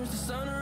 There's the sun